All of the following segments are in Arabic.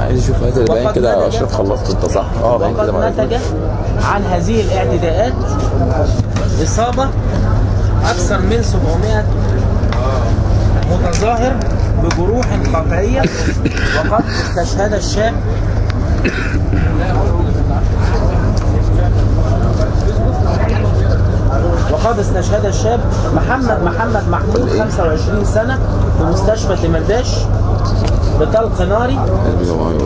عايز أشوف وقد كده اشرف خلصت أنت صح. آه وقد. نتج عن هذه الاعتداءات إصابة أكثر من 700 متظاهر بجروح قطعية وقد استشهد الشاب. وقد استشهد الشاب محمد محمد محمود 25 سنة في مستشفى دمرداش بطلق ناري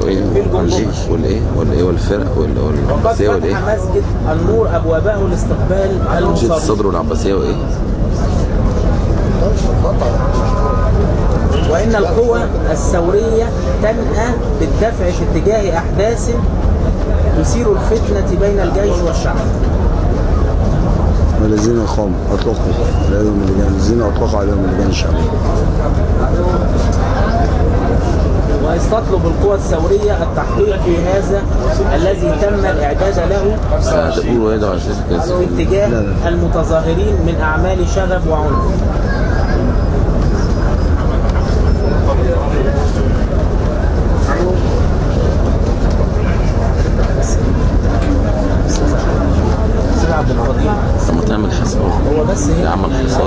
في. والجيش والإيه؟ والإيه؟ والفرق؟ وال- وقد والعباسيه فتح والإيه؟ مسجد النور أبوابه لاستقبال جيش المصابين الصدر والعباسية وإيه؟ وإن القوى الثورية تنأى بالدفع في اتجاه أحداث تثير الفتنة بين الجيش والشعب. والذين قاموا أطلقوا عليهم اللجان الذين أطلقوا عليهم اللجان الشعبية. وإذ تطلب القوى الثورية التحقيق في هذا الذي تم الإعداد له اتجاه المتظاهرين من أعمال شغب وعنف. هو بس هي عمل حساب